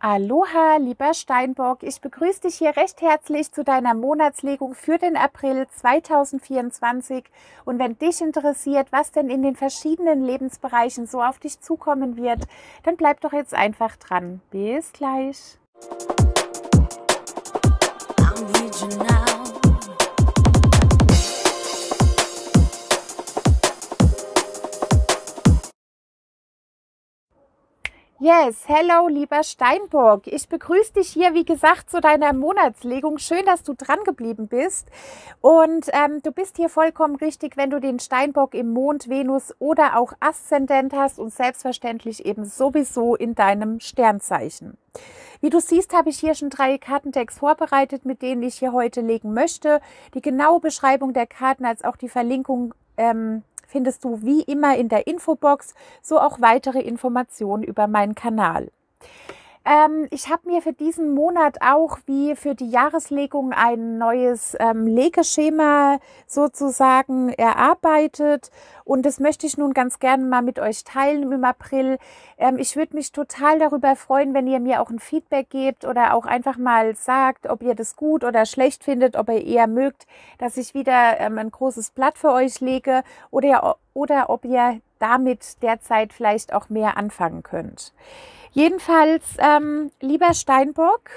Aloha, lieber Steinbock. Ich begrüße dich hier recht herzlich zu deiner Monatslegung für den April 2024. Und wenn dich interessiert, was denn in den verschiedenen Lebensbereichen so auf dich zukommen wird, dann bleib doch jetzt einfach dran. Bis gleich. Yes, hello, lieber Steinbock. Ich begrüße dich hier, wie gesagt, zu deiner Monatslegung. Schön, dass du dran geblieben bist. Und ähm, du bist hier vollkommen richtig, wenn du den Steinbock im Mond, Venus oder auch Aszendent hast und selbstverständlich eben sowieso in deinem Sternzeichen. Wie du siehst, habe ich hier schon drei Kartendecks vorbereitet, mit denen ich hier heute legen möchte. Die genaue Beschreibung der Karten als auch die Verlinkung ähm, findest du wie immer in der Infobox, so auch weitere Informationen über meinen Kanal. Ähm, ich habe mir für diesen Monat auch wie für die Jahreslegung ein neues ähm, Legeschema sozusagen erarbeitet und das möchte ich nun ganz gerne mal mit euch teilen im April. Ähm, ich würde mich total darüber freuen, wenn ihr mir auch ein Feedback gebt oder auch einfach mal sagt, ob ihr das gut oder schlecht findet, ob ihr eher mögt, dass ich wieder ähm, ein großes Blatt für euch lege oder, oder ob ihr damit derzeit vielleicht auch mehr anfangen könnt. Jedenfalls, ähm, lieber Steinbock,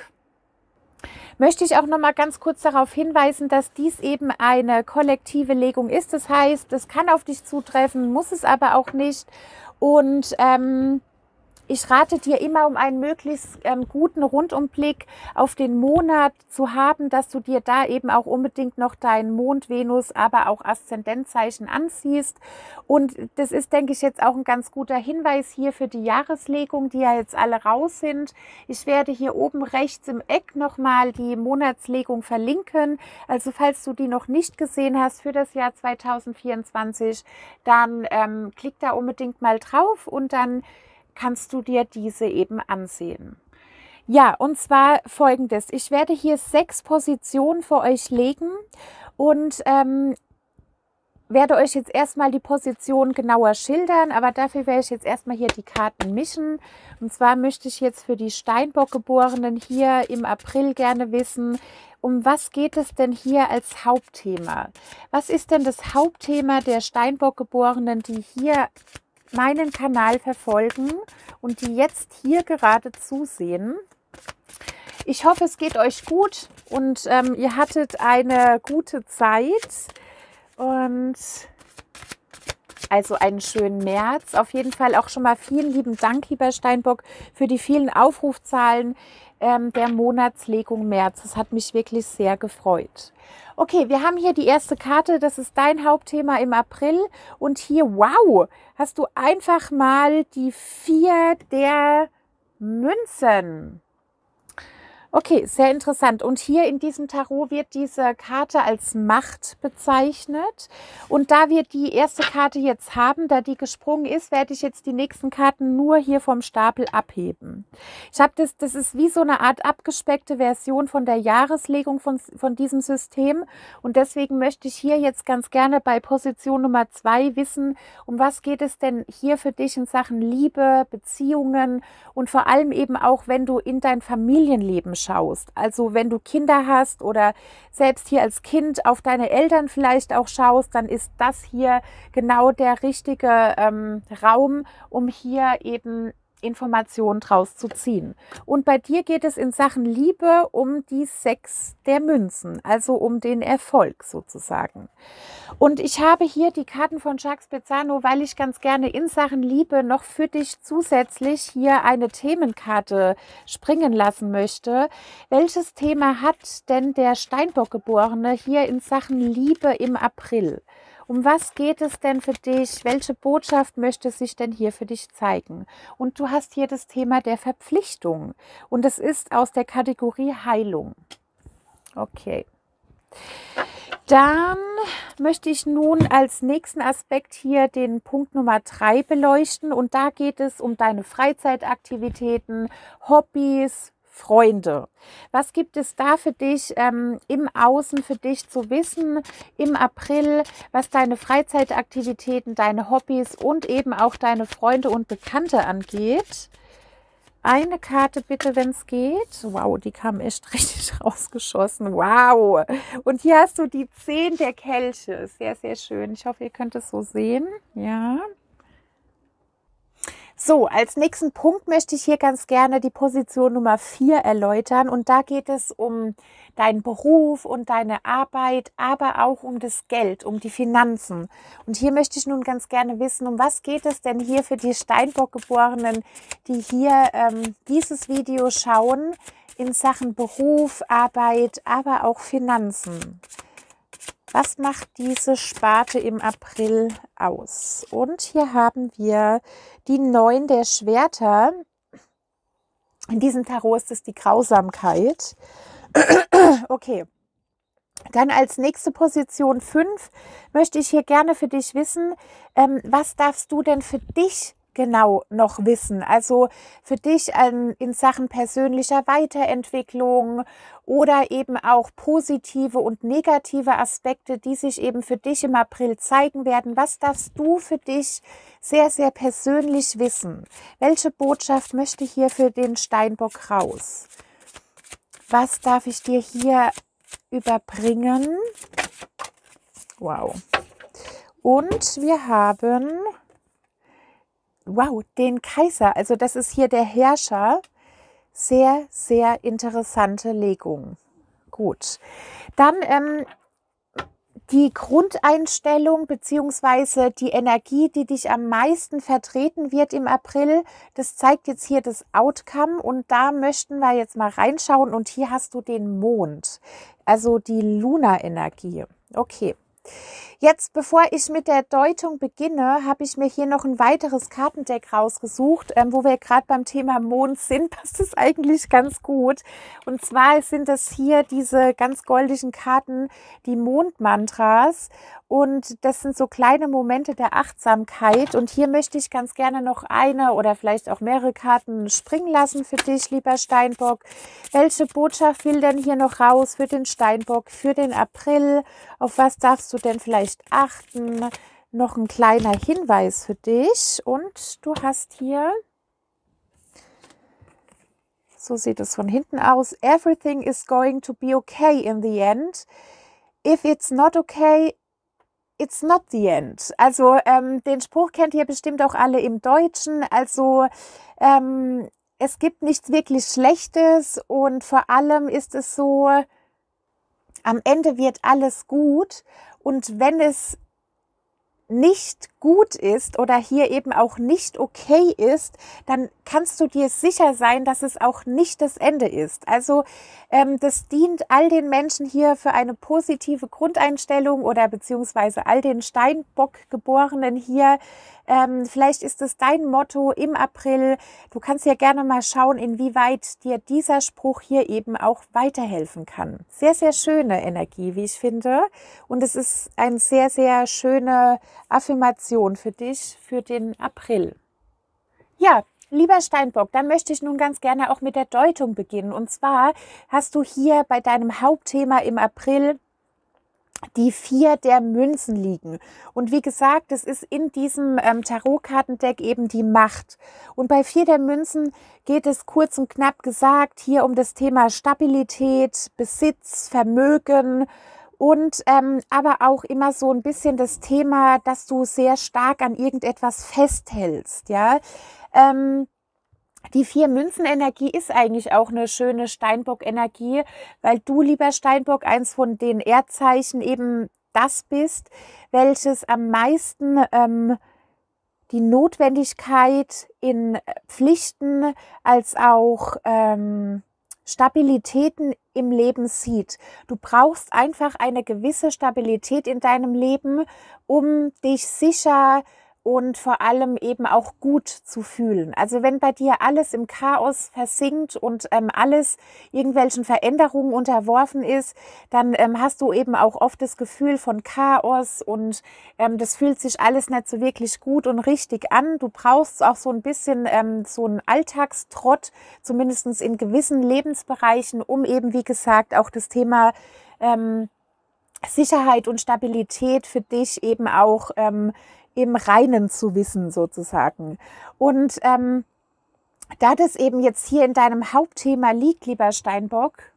möchte ich auch noch mal ganz kurz darauf hinweisen, dass dies eben eine kollektive Legung ist. Das heißt, es kann auf dich zutreffen, muss es aber auch nicht. Und ähm, ich rate dir immer, um einen möglichst ähm, guten Rundumblick auf den Monat zu haben, dass du dir da eben auch unbedingt noch dein Mond, Venus, aber auch Aszendentzeichen anziehst. Und das ist, denke ich, jetzt auch ein ganz guter Hinweis hier für die Jahreslegung, die ja jetzt alle raus sind. Ich werde hier oben rechts im Eck nochmal die Monatslegung verlinken. Also falls du die noch nicht gesehen hast für das Jahr 2024, dann ähm, klick da unbedingt mal drauf und dann kannst du dir diese eben ansehen. Ja, und zwar folgendes. Ich werde hier sechs Positionen für euch legen und ähm, werde euch jetzt erstmal die Position genauer schildern, aber dafür werde ich jetzt erstmal hier die Karten mischen. Und zwar möchte ich jetzt für die Steinbock-Geborenen hier im April gerne wissen, um was geht es denn hier als Hauptthema? Was ist denn das Hauptthema der Steinbock-Geborenen, die hier meinen Kanal verfolgen und die jetzt hier gerade zusehen. Ich hoffe, es geht euch gut und ähm, ihr hattet eine gute Zeit und also einen schönen März. Auf jeden Fall auch schon mal vielen lieben Dank, lieber Steinbock, für die vielen Aufrufzahlen ähm, der Monatslegung März. Das hat mich wirklich sehr gefreut. Okay, wir haben hier die erste Karte. Das ist dein Hauptthema im April. Und hier, wow, hast du einfach mal die vier der Münzen. Okay, sehr interessant. Und hier in diesem Tarot wird diese Karte als Macht bezeichnet. Und da wir die erste Karte jetzt haben, da die gesprungen ist, werde ich jetzt die nächsten Karten nur hier vom Stapel abheben. Ich habe das, das ist wie so eine Art abgespeckte Version von der Jahreslegung von, von diesem System. Und deswegen möchte ich hier jetzt ganz gerne bei Position Nummer zwei wissen, um was geht es denn hier für dich in Sachen Liebe, Beziehungen und vor allem eben auch, wenn du in dein Familienleben schaust. Also wenn du Kinder hast oder selbst hier als Kind auf deine Eltern vielleicht auch schaust, dann ist das hier genau der richtige ähm, Raum, um hier eben Informationen draus zu ziehen. Und bei dir geht es in Sachen Liebe um die Sechs der Münzen, also um den Erfolg sozusagen. Und ich habe hier die Karten von Jacques Pezzano, weil ich ganz gerne in Sachen Liebe noch für dich zusätzlich hier eine Themenkarte springen lassen möchte. Welches Thema hat denn der Steinbock-Geborene hier in Sachen Liebe im April? Um was geht es denn für dich? Welche Botschaft möchte sich denn hier für dich zeigen? Und du hast hier das Thema der Verpflichtung. Und es ist aus der Kategorie Heilung. Okay. Dann möchte ich nun als nächsten Aspekt hier den Punkt Nummer drei beleuchten. Und da geht es um deine Freizeitaktivitäten, Hobbys, Freunde. Was gibt es da für dich ähm, im Außen für dich zu wissen im April, was deine Freizeitaktivitäten, deine Hobbys und eben auch deine Freunde und Bekannte angeht? eine Karte bitte, wenn es geht. Wow, die kam echt richtig rausgeschossen. Wow. Und hier hast du die 10 der Kelche. Sehr, sehr schön. Ich hoffe, ihr könnt es so sehen. Ja. So, als nächsten Punkt möchte ich hier ganz gerne die Position Nummer 4 erläutern. Und da geht es um deinen Beruf und deine Arbeit, aber auch um das Geld, um die Finanzen. Und hier möchte ich nun ganz gerne wissen, um was geht es denn hier für die Steinbock-Geborenen, die hier ähm, dieses Video schauen in Sachen Beruf, Arbeit, aber auch Finanzen. Was macht diese Sparte im April aus? Und hier haben wir die Neun der Schwerter. In diesem Tarot ist es die Grausamkeit. Okay. Dann als nächste Position 5 möchte ich hier gerne für dich wissen, ähm, was darfst du denn für dich genau noch wissen? Also für dich ähm, in Sachen persönlicher Weiterentwicklung oder eben auch positive und negative Aspekte, die sich eben für dich im April zeigen werden. Was darfst du für dich sehr, sehr persönlich wissen? Welche Botschaft möchte hier für den Steinbock raus? Was darf ich dir hier überbringen? Wow. Und wir haben wow, den Kaiser, also das ist hier der Herrscher. Sehr, sehr interessante Legung. Gut. Dann ähm, die Grundeinstellung beziehungsweise die Energie, die dich am meisten vertreten wird im April, das zeigt jetzt hier das Outcome und da möchten wir jetzt mal reinschauen und hier hast du den Mond, also die Luna-Energie. Okay. Jetzt, bevor ich mit der Deutung beginne, habe ich mir hier noch ein weiteres Kartendeck rausgesucht, ähm, wo wir gerade beim Thema Mond sind. Passt es eigentlich ganz gut. Und zwar sind es hier diese ganz goldigen Karten, die Mondmantras. Und das sind so kleine Momente der Achtsamkeit. Und hier möchte ich ganz gerne noch eine oder vielleicht auch mehrere Karten springen lassen für dich, lieber Steinbock. Welche Botschaft will denn hier noch raus für den Steinbock, für den April? Auf was darfst du denn vielleicht achten? Noch ein kleiner Hinweis für dich. Und du hast hier so sieht es von hinten aus. Everything is going to be okay in the end. If it's not okay, it's not the end. Also ähm, den Spruch kennt ihr bestimmt auch alle im Deutschen. Also ähm, es gibt nichts wirklich Schlechtes und vor allem ist es so, am Ende wird alles gut und wenn es nicht gut ist oder hier eben auch nicht okay ist, dann kannst du dir sicher sein, dass es auch nicht das Ende ist. Also ähm, das dient all den Menschen hier für eine positive Grundeinstellung oder beziehungsweise all den Steinbock-Geborenen hier. Ähm, vielleicht ist es dein Motto im April. Du kannst ja gerne mal schauen, inwieweit dir dieser Spruch hier eben auch weiterhelfen kann. Sehr, sehr schöne Energie, wie ich finde. Und es ist eine sehr, sehr schöne Affirmation für dich für den April. Ja, Lieber Steinbock, dann möchte ich nun ganz gerne auch mit der Deutung beginnen. Und zwar hast du hier bei deinem Hauptthema im April die vier der Münzen liegen. Und wie gesagt, es ist in diesem ähm, Tarotkartendeck eben die Macht. Und bei vier der Münzen geht es kurz und knapp gesagt hier um das Thema Stabilität, Besitz, Vermögen und ähm, aber auch immer so ein bisschen das Thema, dass du sehr stark an irgendetwas festhältst, ja. Ähm, die vier Münzen-Energie ist eigentlich auch eine schöne Steinbock-Energie, weil du, lieber Steinbock, eins von den Erdzeichen eben das bist, welches am meisten ähm, die Notwendigkeit in Pflichten als auch ähm, Stabilitäten im Leben sieht. Du brauchst einfach eine gewisse Stabilität in deinem Leben, um dich sicher und vor allem eben auch gut zu fühlen. Also wenn bei dir alles im Chaos versinkt und ähm, alles irgendwelchen Veränderungen unterworfen ist, dann ähm, hast du eben auch oft das Gefühl von Chaos und ähm, das fühlt sich alles nicht so wirklich gut und richtig an. Du brauchst auch so ein bisschen ähm, so einen Alltagstrott, zumindestens in gewissen Lebensbereichen, um eben, wie gesagt, auch das Thema ähm, Sicherheit und Stabilität für dich eben auch ähm, im Reinen zu wissen sozusagen. Und ähm, da das eben jetzt hier in deinem Hauptthema liegt, lieber Steinbock,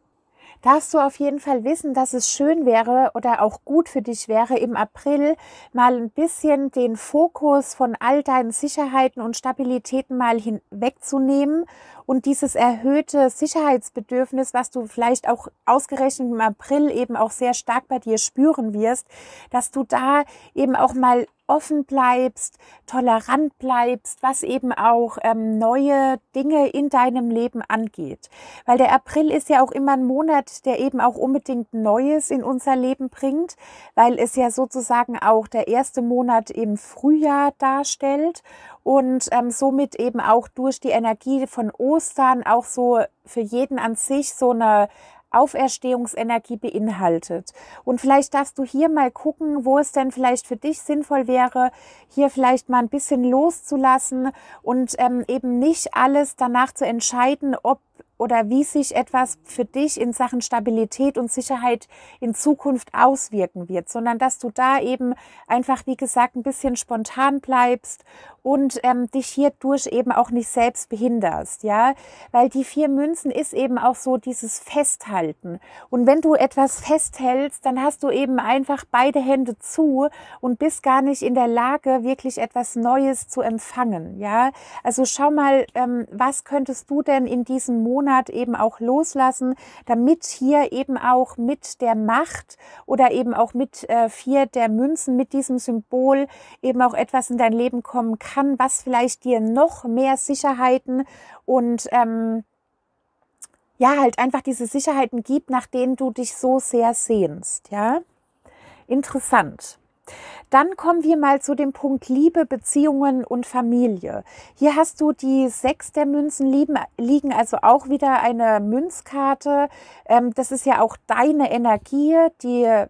darfst du auf jeden Fall wissen, dass es schön wäre oder auch gut für dich wäre, im April mal ein bisschen den Fokus von all deinen Sicherheiten und Stabilitäten mal hinwegzunehmen und dieses erhöhte Sicherheitsbedürfnis, was du vielleicht auch ausgerechnet im April eben auch sehr stark bei dir spüren wirst, dass du da eben auch mal offen bleibst, tolerant bleibst, was eben auch ähm, neue Dinge in deinem Leben angeht. Weil der April ist ja auch immer ein Monat, der eben auch unbedingt Neues in unser Leben bringt, weil es ja sozusagen auch der erste Monat im Frühjahr darstellt und ähm, somit eben auch durch die Energie von Ostern auch so für jeden an sich so eine Auferstehungsenergie beinhaltet. Und vielleicht darfst du hier mal gucken, wo es denn vielleicht für dich sinnvoll wäre, hier vielleicht mal ein bisschen loszulassen und ähm, eben nicht alles danach zu entscheiden, ob oder wie sich etwas für dich in Sachen Stabilität und Sicherheit in Zukunft auswirken wird, sondern dass du da eben einfach, wie gesagt, ein bisschen spontan bleibst und ähm, dich hierdurch eben auch nicht selbst behinderst, ja, weil die vier Münzen ist eben auch so dieses Festhalten. Und wenn du etwas festhältst, dann hast du eben einfach beide Hände zu und bist gar nicht in der Lage, wirklich etwas Neues zu empfangen, ja. Also schau mal, ähm, was könntest du denn in diesem Monat eben auch loslassen, damit hier eben auch mit der Macht oder eben auch mit äh, vier der Münzen, mit diesem Symbol eben auch etwas in dein Leben kommen kann was vielleicht dir noch mehr Sicherheiten und ähm, ja, halt einfach diese Sicherheiten gibt, nach denen du dich so sehr sehnst. Ja, interessant. Dann kommen wir mal zu dem Punkt Liebe, Beziehungen und Familie. Hier hast du die sechs der Münzen liegen, also auch wieder eine Münzkarte. Ähm, das ist ja auch deine Energie, die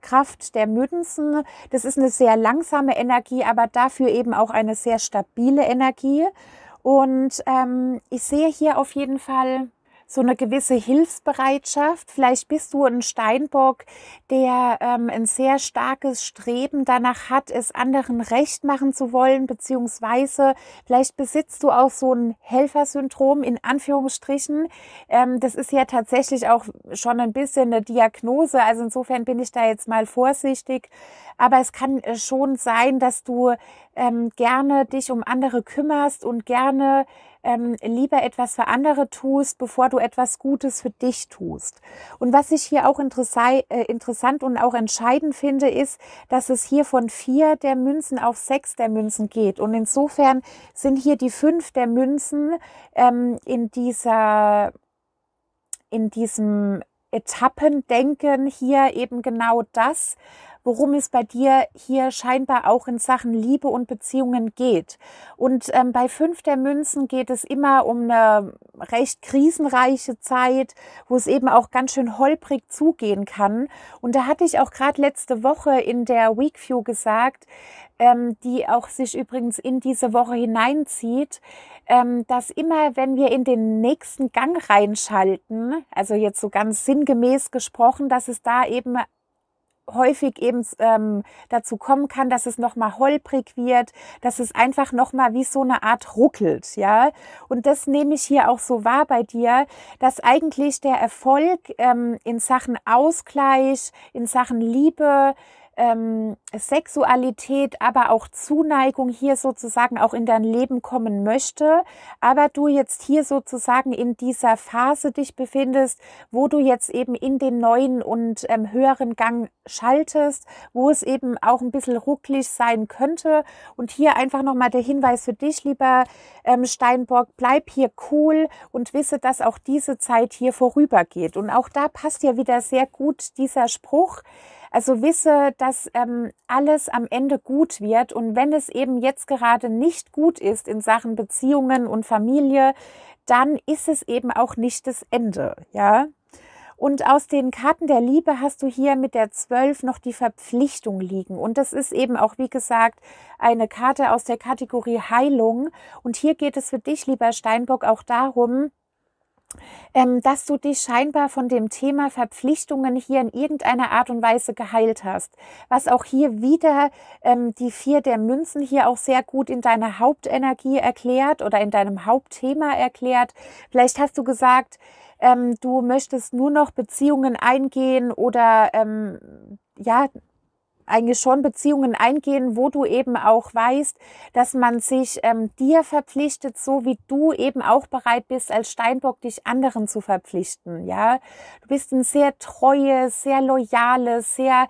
Kraft der Münzen. Das ist eine sehr langsame Energie, aber dafür eben auch eine sehr stabile Energie. Und ähm, ich sehe hier auf jeden Fall so eine gewisse Hilfsbereitschaft. Vielleicht bist du ein Steinbock, der ähm, ein sehr starkes Streben danach hat, es anderen recht machen zu wollen, beziehungsweise vielleicht besitzt du auch so ein Helfersyndrom in Anführungsstrichen. Ähm, das ist ja tatsächlich auch schon ein bisschen eine Diagnose. Also insofern bin ich da jetzt mal vorsichtig. Aber es kann äh, schon sein, dass du ähm, gerne dich um andere kümmerst und gerne ähm, lieber etwas für andere tust, bevor du etwas Gutes für dich tust. Und was ich hier auch äh, interessant und auch entscheidend finde, ist, dass es hier von vier der Münzen auf sechs der Münzen geht. Und insofern sind hier die fünf der Münzen ähm, in dieser, in diesem Etappendenken hier eben genau das, worum es bei dir hier scheinbar auch in Sachen Liebe und Beziehungen geht. Und ähm, bei fünf der Münzen geht es immer um eine recht krisenreiche Zeit, wo es eben auch ganz schön holprig zugehen kann. Und da hatte ich auch gerade letzte Woche in der Weekview gesagt, ähm, die auch sich übrigens in diese Woche hineinzieht, ähm, dass immer, wenn wir in den nächsten Gang reinschalten, also jetzt so ganz sinngemäß gesprochen, dass es da eben häufig eben ähm, dazu kommen kann, dass es nochmal holprig wird, dass es einfach nochmal wie so eine Art ruckelt, ja. Und das nehme ich hier auch so wahr bei dir, dass eigentlich der Erfolg ähm, in Sachen Ausgleich, in Sachen Liebe, ähm, Sexualität, aber auch Zuneigung hier sozusagen auch in dein Leben kommen möchte, aber du jetzt hier sozusagen in dieser Phase dich befindest, wo du jetzt eben in den neuen und ähm, höheren Gang schaltest, wo es eben auch ein bisschen rucklig sein könnte. Und hier einfach nochmal der Hinweis für dich, lieber ähm, Steinbock, bleib hier cool und wisse, dass auch diese Zeit hier vorübergeht. Und auch da passt ja wieder sehr gut dieser Spruch, also wisse, dass ähm, alles am Ende gut wird und wenn es eben jetzt gerade nicht gut ist in Sachen Beziehungen und Familie, dann ist es eben auch nicht das Ende, ja. Und aus den Karten der Liebe hast du hier mit der 12 noch die Verpflichtung liegen. Und das ist eben auch, wie gesagt, eine Karte aus der Kategorie Heilung. Und hier geht es für dich, lieber Steinbock, auch darum, ähm, dass du dich scheinbar von dem Thema Verpflichtungen hier in irgendeiner Art und Weise geheilt hast. Was auch hier wieder ähm, die vier der Münzen hier auch sehr gut in deiner Hauptenergie erklärt oder in deinem Hauptthema erklärt. Vielleicht hast du gesagt, ähm, du möchtest nur noch Beziehungen eingehen oder ähm, ja, eigentlich schon Beziehungen eingehen, wo du eben auch weißt, dass man sich ähm, dir verpflichtet, so wie du eben auch bereit bist, als Steinbock dich anderen zu verpflichten. Ja, du bist ein sehr treues, sehr loyales, sehr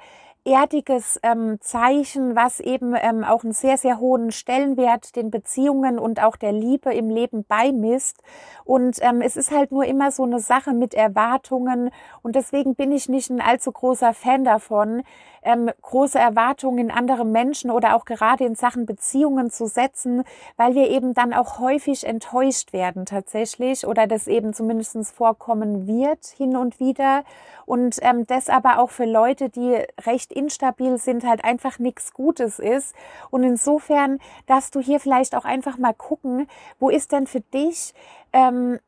erdiges ähm, Zeichen, was eben ähm, auch einen sehr, sehr hohen Stellenwert den Beziehungen und auch der Liebe im Leben beimisst. Und ähm, es ist halt nur immer so eine Sache mit Erwartungen. Und deswegen bin ich nicht ein allzu großer Fan davon, ähm, große Erwartungen in andere Menschen oder auch gerade in Sachen Beziehungen zu setzen, weil wir eben dann auch häufig enttäuscht werden tatsächlich oder das eben zumindest vorkommen wird hin und wieder. Und ähm, das aber auch für Leute, die recht instabil sind, halt einfach nichts Gutes ist. Und insofern darfst du hier vielleicht auch einfach mal gucken, wo ist denn für dich ähm,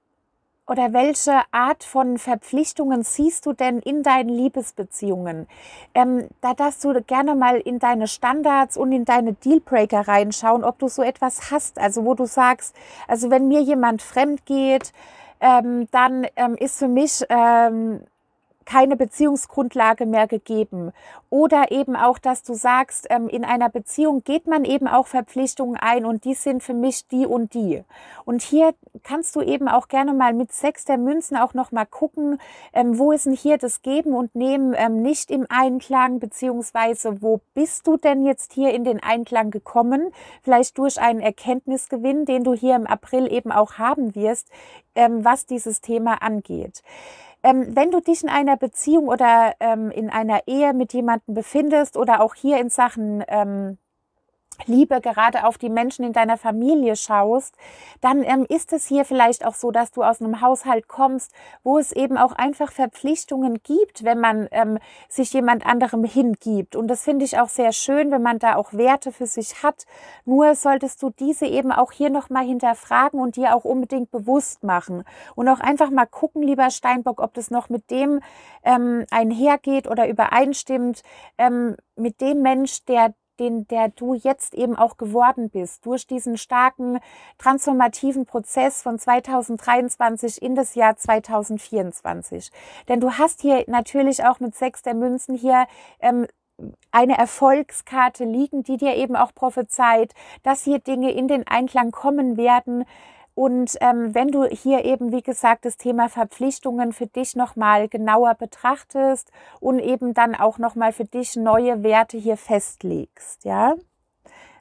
oder welche Art von Verpflichtungen siehst du denn in deinen Liebesbeziehungen? Ähm, da darfst du gerne mal in deine Standards und in deine Dealbreaker reinschauen, ob du so etwas hast. Also wo du sagst, also wenn mir jemand fremd geht, ähm, dann ähm, ist für mich ähm, keine Beziehungsgrundlage mehr gegeben. Oder eben auch, dass du sagst, ähm, in einer Beziehung geht man eben auch Verpflichtungen ein und die sind für mich die und die. Und hier kannst du eben auch gerne mal mit Sechs der Münzen auch noch mal gucken, ähm, wo ist denn hier das Geben und Nehmen ähm, nicht im Einklang, beziehungsweise wo bist du denn jetzt hier in den Einklang gekommen? Vielleicht durch einen Erkenntnisgewinn, den du hier im April eben auch haben wirst, was dieses Thema angeht. Ähm, wenn du dich in einer Beziehung oder ähm, in einer Ehe mit jemandem befindest oder auch hier in Sachen ähm, Liebe gerade auf die Menschen in deiner Familie schaust, dann ähm, ist es hier vielleicht auch so, dass du aus einem Haushalt kommst, wo es eben auch einfach Verpflichtungen gibt, wenn man ähm, sich jemand anderem hingibt. Und das finde ich auch sehr schön, wenn man da auch Werte für sich hat. Nur solltest du diese eben auch hier nochmal hinterfragen und dir auch unbedingt bewusst machen. Und auch einfach mal gucken, lieber Steinbock, ob das noch mit dem ähm, einhergeht oder übereinstimmt, ähm, mit dem Mensch, der den, der du jetzt eben auch geworden bist, durch diesen starken transformativen Prozess von 2023 in das Jahr 2024. Denn du hast hier natürlich auch mit sechs der Münzen hier ähm, eine Erfolgskarte liegen, die dir eben auch prophezeit, dass hier Dinge in den Einklang kommen werden, und ähm, wenn du hier eben, wie gesagt, das Thema Verpflichtungen für dich nochmal genauer betrachtest und eben dann auch nochmal für dich neue Werte hier festlegst, ja,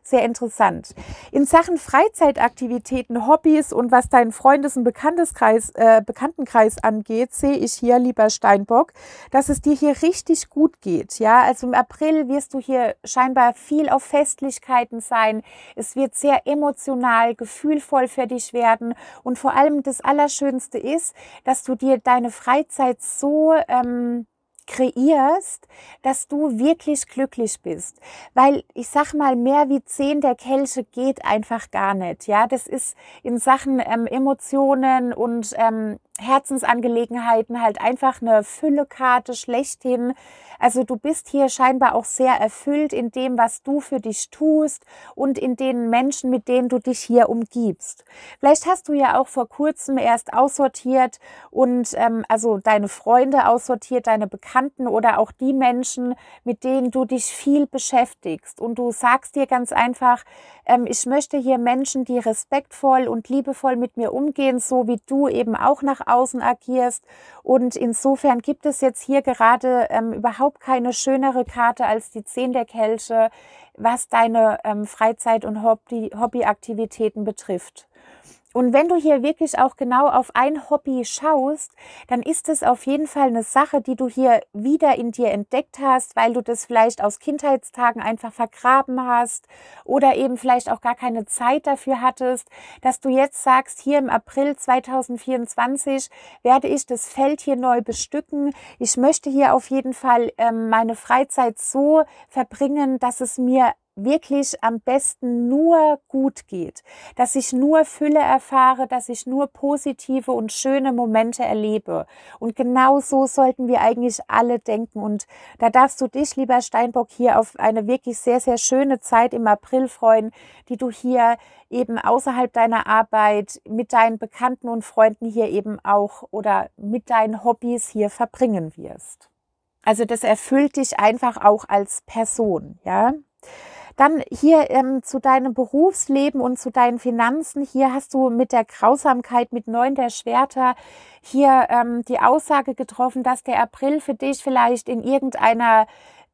sehr interessant. In Sachen Freizeitaktivitäten, Hobbys und was deinen Freundes- und Bekannteskreis, äh, Bekanntenkreis angeht, sehe ich hier, lieber Steinbock, dass es dir hier richtig gut geht. Ja, also im April wirst du hier scheinbar viel auf Festlichkeiten sein. Es wird sehr emotional, gefühlvoll für dich werden. Und vor allem das Allerschönste ist, dass du dir deine Freizeit so ähm, kreierst, dass du wirklich glücklich bist. Weil ich sag mal, mehr wie zehn der Kelche geht einfach gar nicht. Ja, das ist in Sachen ähm, Emotionen und ähm, Herzensangelegenheiten halt einfach eine Füllekarte schlechthin. Also du bist hier scheinbar auch sehr erfüllt in dem, was du für dich tust und in den Menschen, mit denen du dich hier umgibst. Vielleicht hast du ja auch vor kurzem erst aussortiert und ähm, also deine Freunde aussortiert, deine Bekannten oder auch die Menschen, mit denen du dich viel beschäftigst. Und du sagst dir ganz einfach, ähm, ich möchte hier Menschen, die respektvoll und liebevoll mit mir umgehen, so wie du eben auch nach außen agierst. Und insofern gibt es jetzt hier gerade ähm, überhaupt keine schönere Karte als die Zehn der Kelche, was deine ähm, Freizeit- und Hobby Hobbyaktivitäten betrifft. Und wenn du hier wirklich auch genau auf ein Hobby schaust, dann ist es auf jeden Fall eine Sache, die du hier wieder in dir entdeckt hast, weil du das vielleicht aus Kindheitstagen einfach vergraben hast oder eben vielleicht auch gar keine Zeit dafür hattest, dass du jetzt sagst, hier im April 2024 werde ich das Feld hier neu bestücken. Ich möchte hier auf jeden Fall ähm, meine Freizeit so verbringen, dass es mir wirklich am besten nur gut geht, dass ich nur Fülle erfahre, dass ich nur positive und schöne Momente erlebe. Und genau so sollten wir eigentlich alle denken. Und da darfst du dich, lieber Steinbock, hier auf eine wirklich sehr, sehr schöne Zeit im April freuen, die du hier eben außerhalb deiner Arbeit mit deinen Bekannten und Freunden hier eben auch oder mit deinen Hobbys hier verbringen wirst. Also das erfüllt dich einfach auch als Person, ja. Dann hier ähm, zu deinem Berufsleben und zu deinen Finanzen. Hier hast du mit der Grausamkeit, mit neun der Schwerter hier ähm, die Aussage getroffen, dass der April für dich vielleicht in irgendeiner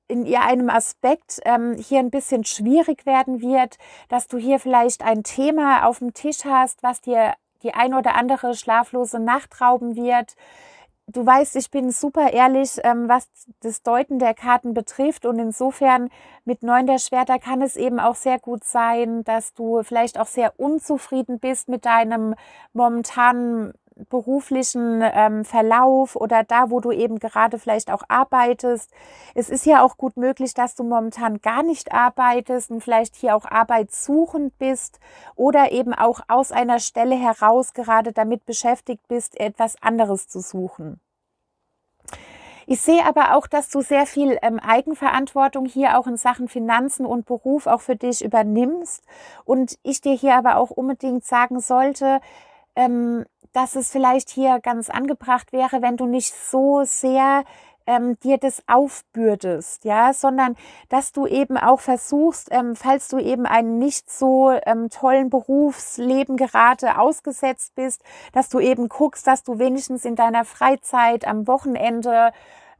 in einem Aspekt ähm, hier ein bisschen schwierig werden wird, dass du hier vielleicht ein Thema auf dem Tisch hast, was dir die ein oder andere schlaflose Nacht rauben wird du weißt, ich bin super ehrlich, ähm, was das Deuten der Karten betrifft. Und insofern mit neun der Schwerter kann es eben auch sehr gut sein, dass du vielleicht auch sehr unzufrieden bist mit deinem momentanen beruflichen ähm, Verlauf oder da, wo du eben gerade vielleicht auch arbeitest. Es ist ja auch gut möglich, dass du momentan gar nicht arbeitest und vielleicht hier auch arbeitssuchend bist oder eben auch aus einer Stelle heraus gerade damit beschäftigt bist, etwas anderes zu suchen. Ich sehe aber auch, dass du sehr viel ähm, Eigenverantwortung hier auch in Sachen Finanzen und Beruf auch für dich übernimmst. Und ich dir hier aber auch unbedingt sagen sollte, ähm, dass es vielleicht hier ganz angebracht wäre, wenn du nicht so sehr ähm, dir das aufbürdest, ja, sondern dass du eben auch versuchst, ähm, falls du eben einen nicht so ähm, tollen Berufsleben gerade ausgesetzt bist, dass du eben guckst, dass du wenigstens in deiner Freizeit am Wochenende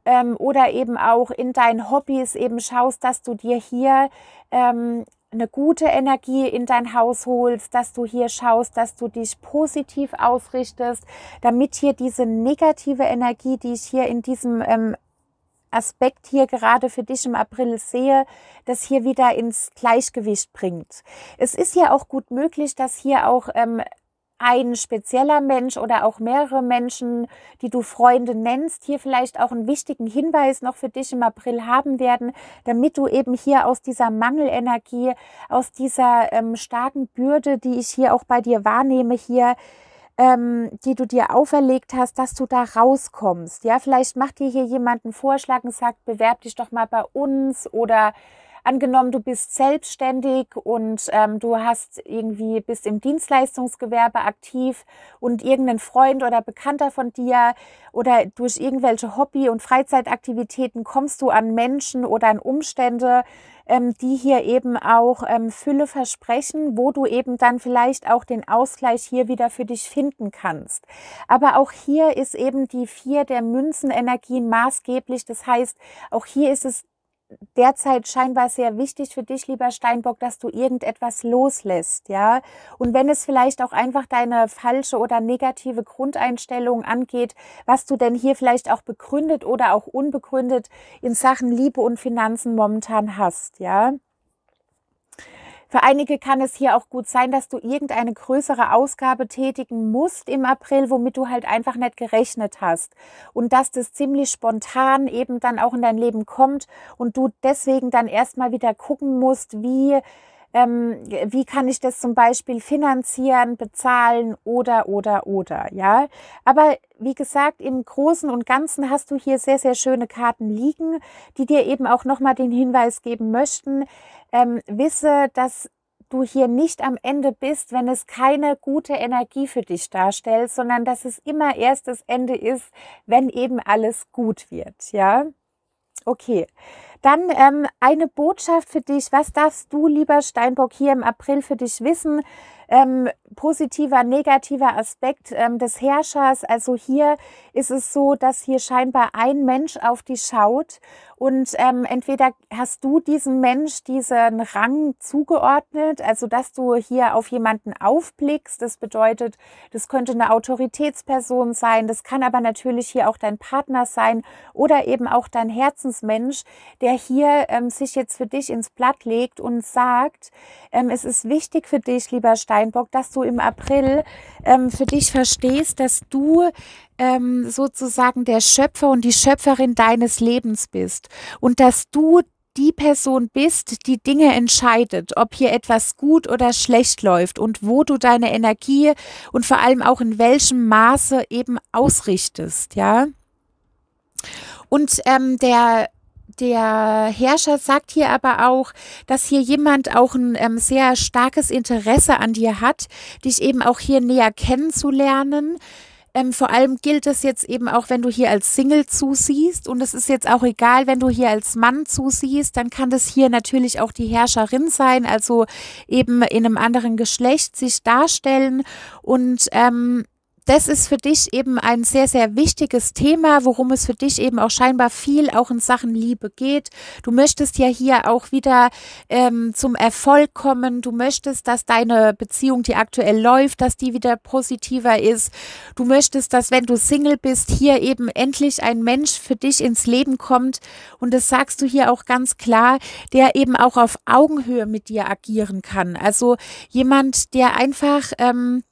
ähm, oder eben auch in deinen Hobbys eben schaust, dass du dir hier ähm, eine gute Energie in dein Haus holst, dass du hier schaust, dass du dich positiv ausrichtest, damit hier diese negative Energie, die ich hier in diesem ähm, Aspekt hier gerade für dich im April sehe, das hier wieder ins Gleichgewicht bringt. Es ist ja auch gut möglich, dass hier auch ähm, ein spezieller Mensch oder auch mehrere Menschen, die du Freunde nennst, hier vielleicht auch einen wichtigen Hinweis noch für dich im April haben werden, damit du eben hier aus dieser Mangelenergie, aus dieser ähm, starken Bürde, die ich hier auch bei dir wahrnehme, hier ähm, die du dir auferlegt hast, dass du da rauskommst. Ja, vielleicht macht dir hier jemand einen Vorschlag und sagt, bewerb dich doch mal bei uns oder Angenommen, du bist selbstständig und ähm, du hast irgendwie bist im Dienstleistungsgewerbe aktiv und irgendein Freund oder Bekannter von dir oder durch irgendwelche Hobby- und Freizeitaktivitäten kommst du an Menschen oder an Umstände, ähm, die hier eben auch ähm, Fülle versprechen, wo du eben dann vielleicht auch den Ausgleich hier wieder für dich finden kannst. Aber auch hier ist eben die vier der Münzenenergien maßgeblich. Das heißt, auch hier ist es derzeit scheinbar sehr wichtig für dich, lieber Steinbock, dass du irgendetwas loslässt, ja. Und wenn es vielleicht auch einfach deine falsche oder negative Grundeinstellung angeht, was du denn hier vielleicht auch begründet oder auch unbegründet in Sachen Liebe und Finanzen momentan hast, ja. Für einige kann es hier auch gut sein, dass du irgendeine größere Ausgabe tätigen musst im April, womit du halt einfach nicht gerechnet hast. Und dass das ziemlich spontan eben dann auch in dein Leben kommt und du deswegen dann erstmal wieder gucken musst, wie ähm, wie kann ich das zum Beispiel finanzieren, bezahlen oder, oder, oder, ja. Aber wie gesagt, im Großen und Ganzen hast du hier sehr, sehr schöne Karten liegen, die dir eben auch nochmal den Hinweis geben möchten. Ähm, wisse, dass du hier nicht am Ende bist, wenn es keine gute Energie für dich darstellt, sondern dass es immer erst das Ende ist, wenn eben alles gut wird, ja. Okay, dann ähm, eine Botschaft für dich. Was darfst du, lieber Steinbock, hier im April für dich wissen? ähm, positiver, negativer Aspekt ähm, des Herrschers. Also hier ist es so, dass hier scheinbar ein Mensch auf dich schaut und ähm, entweder hast du diesem Mensch diesen Rang zugeordnet, also dass du hier auf jemanden aufblickst. Das bedeutet, das könnte eine Autoritätsperson sein, das kann aber natürlich hier auch dein Partner sein oder eben auch dein Herzensmensch, der hier ähm, sich jetzt für dich ins Blatt legt und sagt, ähm, es ist wichtig für dich, lieber Stein, Steinbock, dass du im April ähm, für dich verstehst, dass du ähm, sozusagen der Schöpfer und die Schöpferin deines Lebens bist und dass du die Person bist, die Dinge entscheidet, ob hier etwas gut oder schlecht läuft und wo du deine Energie und vor allem auch in welchem Maße eben ausrichtest, ja. Und ähm, der der Herrscher sagt hier aber auch, dass hier jemand auch ein ähm, sehr starkes Interesse an dir hat, dich eben auch hier näher kennenzulernen. Ähm, vor allem gilt es jetzt eben auch, wenn du hier als Single zusiehst. Und es ist jetzt auch egal, wenn du hier als Mann zusiehst, dann kann das hier natürlich auch die Herrscherin sein, also eben in einem anderen Geschlecht sich darstellen. Und ähm, das ist für dich eben ein sehr, sehr wichtiges Thema, worum es für dich eben auch scheinbar viel auch in Sachen Liebe geht. Du möchtest ja hier auch wieder ähm, zum Erfolg kommen. Du möchtest, dass deine Beziehung, die aktuell läuft, dass die wieder positiver ist. Du möchtest, dass wenn du Single bist, hier eben endlich ein Mensch für dich ins Leben kommt. Und das sagst du hier auch ganz klar, der eben auch auf Augenhöhe mit dir agieren kann. Also jemand, der einfach ähm,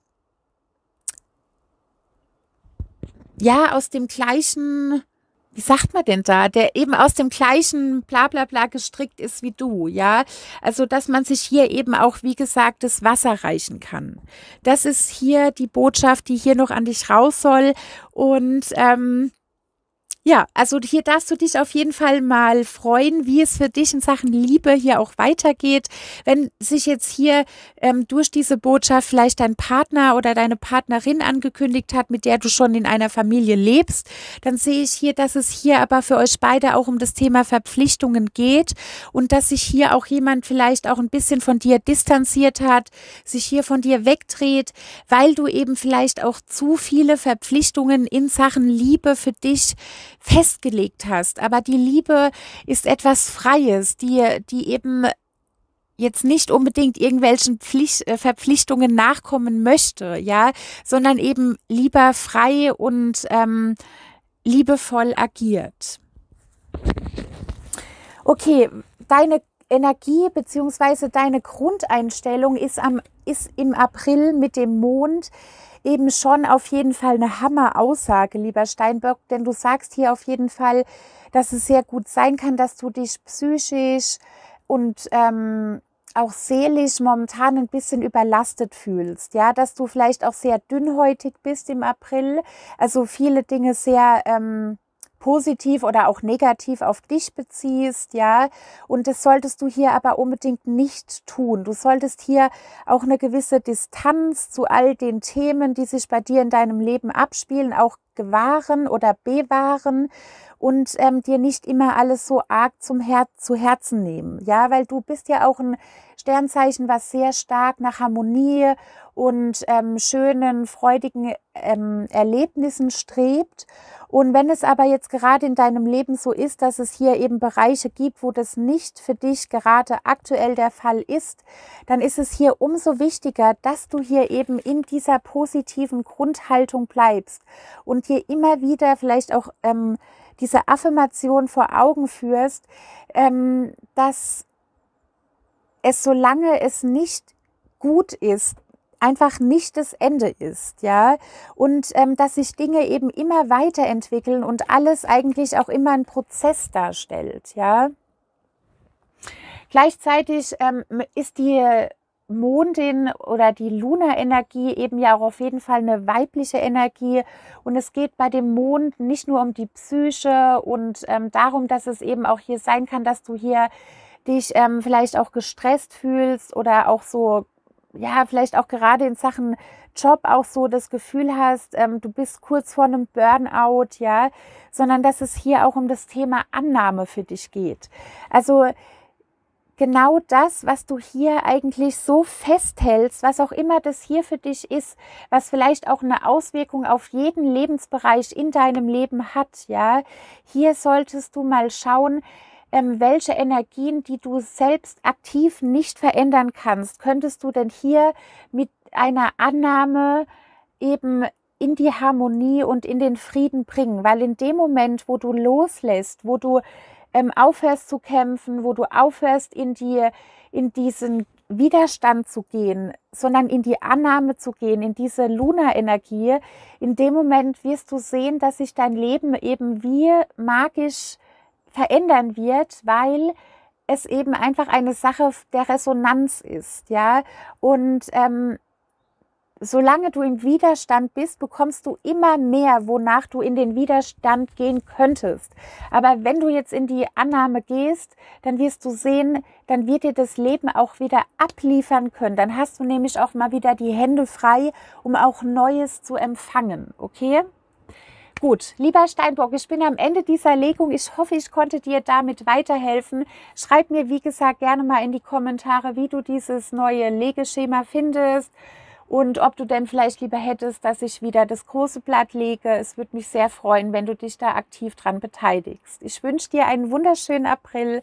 ja, aus dem gleichen, wie sagt man denn da, der eben aus dem gleichen bla bla bla gestrickt ist wie du, ja. Also, dass man sich hier eben auch, wie gesagt, das Wasser reichen kann. Das ist hier die Botschaft, die hier noch an dich raus soll. Und ähm, ja, also hier darfst du dich auf jeden Fall mal freuen, wie es für dich in Sachen Liebe hier auch weitergeht. Wenn sich jetzt hier ähm, durch diese Botschaft vielleicht dein Partner oder deine Partnerin angekündigt hat, mit der du schon in einer Familie lebst, dann sehe ich hier, dass es hier aber für euch beide auch um das Thema Verpflichtungen geht und dass sich hier auch jemand vielleicht auch ein bisschen von dir distanziert hat, sich hier von dir wegdreht, weil du eben vielleicht auch zu viele Verpflichtungen in Sachen Liebe für dich festgelegt hast. Aber die Liebe ist etwas Freies, die, die eben jetzt nicht unbedingt irgendwelchen Pflicht, äh, Verpflichtungen nachkommen möchte, ja, sondern eben lieber frei und ähm, liebevoll agiert. Okay, deine Energie beziehungsweise deine Grundeinstellung ist, am, ist im April mit dem Mond eben schon auf jeden Fall eine Hammer-Aussage, lieber Steinbock, denn du sagst hier auf jeden Fall, dass es sehr gut sein kann, dass du dich psychisch und ähm, auch seelisch momentan ein bisschen überlastet fühlst, ja, dass du vielleicht auch sehr dünnhäutig bist im April, also viele Dinge sehr ähm, positiv oder auch negativ auf dich beziehst, ja. Und das solltest du hier aber unbedingt nicht tun. Du solltest hier auch eine gewisse Distanz zu all den Themen, die sich bei dir in deinem Leben abspielen, auch gewahren oder bewahren und ähm, dir nicht immer alles so arg zum Her zu Herzen nehmen. Ja, weil du bist ja auch ein Sternzeichen, was sehr stark nach Harmonie und ähm, schönen, freudigen ähm, Erlebnissen strebt. Und wenn es aber jetzt gerade in deinem Leben so ist, dass es hier eben Bereiche gibt, wo das nicht für dich gerade aktuell der Fall ist, dann ist es hier umso wichtiger, dass du hier eben in dieser positiven Grundhaltung bleibst und dir immer wieder vielleicht auch ähm, diese Affirmation vor Augen führst, ähm, dass es, solange es nicht gut ist, einfach nicht das Ende ist, ja, und ähm, dass sich Dinge eben immer weiterentwickeln und alles eigentlich auch immer ein Prozess darstellt, ja. Gleichzeitig ähm, ist die Mondin oder die Luna-Energie eben ja auch auf jeden Fall eine weibliche Energie. Und es geht bei dem Mond nicht nur um die Psyche und ähm, darum, dass es eben auch hier sein kann, dass du hier dich ähm, vielleicht auch gestresst fühlst oder auch so, ja, vielleicht auch gerade in Sachen Job auch so das Gefühl hast, ähm, du bist kurz vor einem Burnout, ja, sondern dass es hier auch um das Thema Annahme für dich geht. Also genau das, was du hier eigentlich so festhältst, was auch immer das hier für dich ist, was vielleicht auch eine Auswirkung auf jeden Lebensbereich in deinem Leben hat, ja. Hier solltest du mal schauen, ähm, welche Energien, die du selbst aktiv nicht verändern kannst, könntest du denn hier mit einer Annahme eben in die Harmonie und in den Frieden bringen, weil in dem Moment, wo du loslässt, wo du ähm, aufhörst zu kämpfen, wo du aufhörst in die, in diesen Widerstand zu gehen, sondern in die Annahme zu gehen, in diese Luna-Energie. In dem Moment wirst du sehen, dass sich dein Leben eben wie magisch verändern wird, weil es eben einfach eine Sache der Resonanz ist, ja. Und ähm, solange du im Widerstand bist, bekommst du immer mehr, wonach du in den Widerstand gehen könntest. Aber wenn du jetzt in die Annahme gehst, dann wirst du sehen, dann wird dir das Leben auch wieder abliefern können. Dann hast du nämlich auch mal wieder die Hände frei, um auch Neues zu empfangen. Okay? Gut, lieber Steinbock, ich bin am Ende dieser Legung. Ich hoffe, ich konnte dir damit weiterhelfen. Schreib mir, wie gesagt, gerne mal in die Kommentare, wie du dieses neue Legeschema findest und ob du denn vielleicht lieber hättest, dass ich wieder das große Blatt lege. Es würde mich sehr freuen, wenn du dich da aktiv dran beteiligst. Ich wünsche dir einen wunderschönen April